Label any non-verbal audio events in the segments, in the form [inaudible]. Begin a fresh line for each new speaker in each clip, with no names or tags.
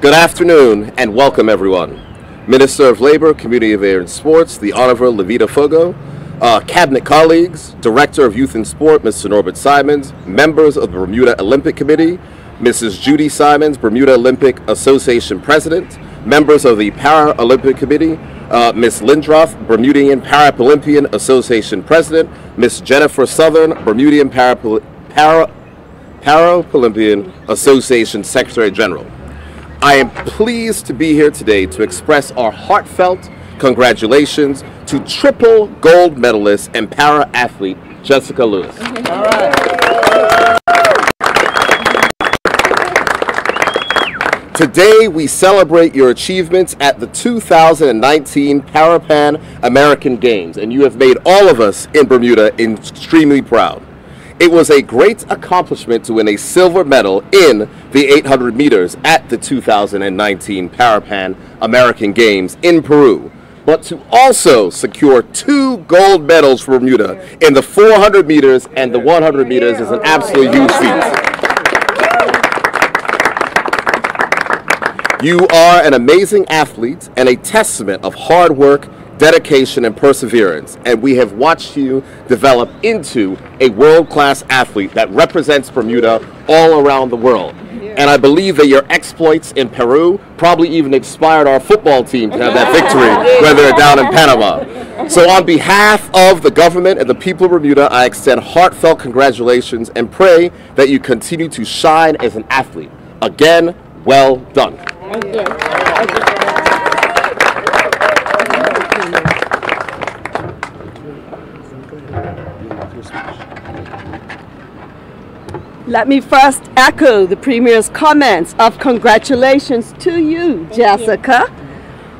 Good afternoon and welcome everyone. Minister of Labor, Community Affairs and Sports, the Honorable Lovitta Foggo, uh, cabinet colleagues, Director of Youth and Sport, Mr. Norbert Simmons, members of the Bermuda Olympic Committee, Mrs. Judy Simmons, Bermuda Olympic Association President, members of the Paralympic Committee, uh, Ms. Lindroth, Bermudian Paralympian Association President, Ms. Jennifer Southern, Bermudian Parapol Para Paralympian Association Secretary General. I am pleased to be here today to express our heartfelt congratulations to triple gold medalist and para athlete Jessica Lewis. Today we celebrate your achievements at the 2019 Parapan American Games and you have made all of us in Bermuda extremely proud. It was a great accomplishment to win a silver medal in the 800 meters at the 2019 Parapan American Games in Peru, but to also secure two gold medals for Bermuda in the 400 meters and the 100 meters is an absolute huge feat. You are an amazing athlete and a testament of hard work, dedication, and perseverance. And we have watched you develop into a world class athlete that represents Bermuda all around the world. And I believe that your exploits in Peru probably even inspired our football team to have that victory [laughs] when they're down in Panama. So, on behalf of the government and the people of Bermuda, I extend heartfelt congratulations and pray that you continue to shine as an athlete. Again, well done.
Thank you.
Let me first echo the Premier's comments of congratulations to you, Jessica.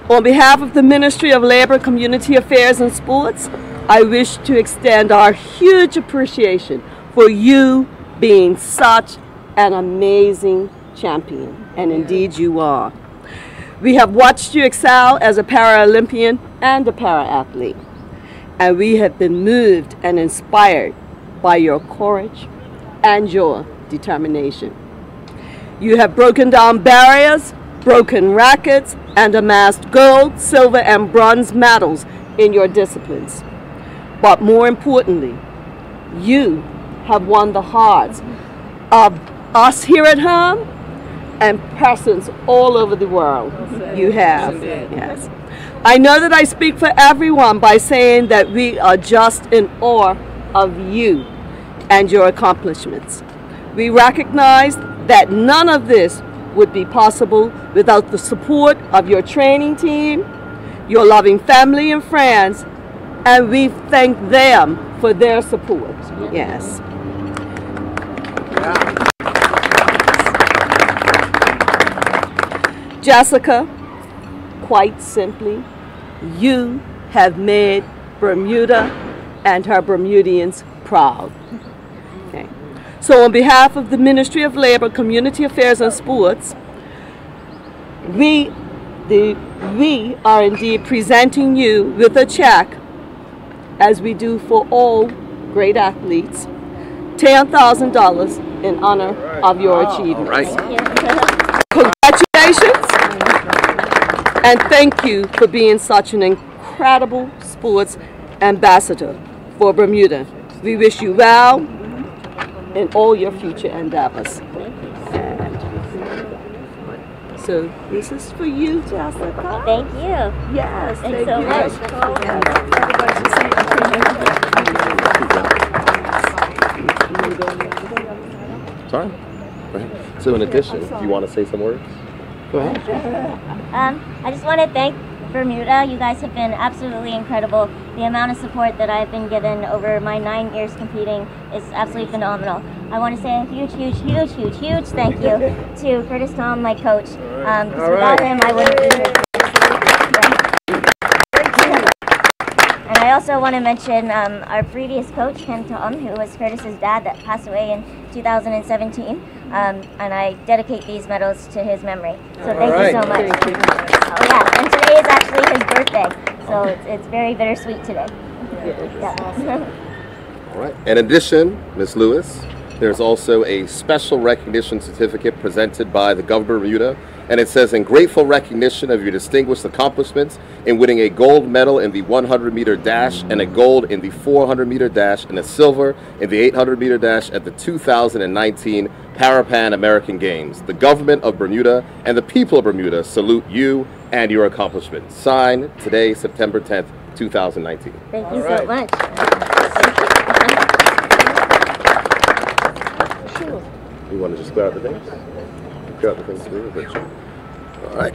On behalf of the Ministry of Labor, Community Affairs and Sports, I wish to extend our huge appreciation for you being such an amazing champion, and indeed you are. We have watched you excel as a Paralympian and a para-athlete, and we have been moved and inspired by your courage and your determination. You have broken down barriers, broken records, and amassed gold, silver, and bronze medals in your disciplines. But more importantly, you have won the hearts of us here at home and persons all over the world. You have. Yes. I know that I speak for everyone by saying that we are just in awe of you and your accomplishments. We recognize that none of this would be possible without the support of your training team, your loving family and friends, and we thank them for their support. Yes. Jessica, quite simply, you have made Bermuda and her Bermudians proud. Okay. So on behalf of the Ministry of Labor, Community Affairs and Sports, we, the, we are indeed presenting you with a check, as we do for all great athletes, $10,000 in honor of your achievements. [laughs]
Right.
Congratulations and thank you for being such an incredible sports ambassador for Bermuda. We wish you well in all your future endeavors. So this is for you, Jessica.
Thank you.
Yes,
Thanks
thank
so
you.
much.
Sorry. Go ahead. So, in addition, if you want to say some words, go ahead.
Um, I just want to thank Bermuda. You guys have been absolutely incredible. The amount of support that I've been given over my nine years competing is absolutely phenomenal. I want to say a huge, huge, huge, huge, huge thank you [laughs] to Curtis Tom, my coach. Um, 'cause without him, I wouldn't be here. And I also want to mention um, our previous coach, Ken Tom, who was Curtis's dad that passed away in 2017. Um, and I dedicate these medals to his memory. So thank you so much. Oh, yeah, and today is actually his birthday, so it's, it's very bittersweet today. Yeah. [laughs]
All right. In addition, Ms. Lewis, There's also a special recognition certificate presented by the Governor of Bermuda, and it says, in grateful recognition of your distinguished accomplishments in winning a gold medal in the 100 meter dash and a gold in the 400 meter dash and a silver in the 800 meter dash at the 2019 Parapan American Games. The government of Bermuda and the people of Bermuda salute you and your accomplishments. Signed today, September 10th, 2019.
Thank you
All
so much. Thank you.
You want to just clear out the things? Clear out the things for you? All right.